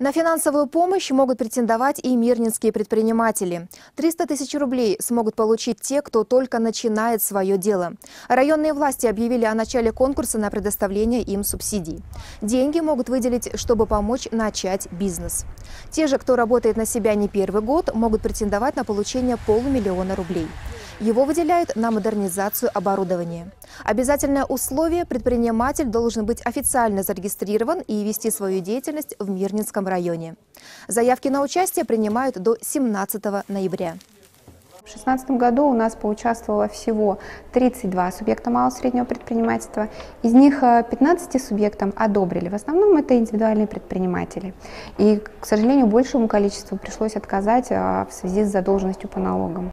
На финансовую помощь могут претендовать и мирнинские предприниматели. 300 тысяч рублей смогут получить те, кто только начинает свое дело. Районные власти объявили о начале конкурса на предоставление им субсидий. Деньги могут выделить, чтобы помочь начать бизнес. Те же, кто работает на себя не первый год, могут претендовать на получение полумиллиона рублей. Его выделяют на модернизацию оборудования. Обязательное условие – предприниматель должен быть официально зарегистрирован и вести свою деятельность в Мирнинском районе. Заявки на участие принимают до 17 ноября. В 2016 году у нас поучаствовало всего 32 субъекта малого и среднего предпринимательства. Из них 15 субъектам одобрили. В основном это индивидуальные предприниматели. И, к сожалению, большему количеству пришлось отказать в связи с задолженностью по налогам.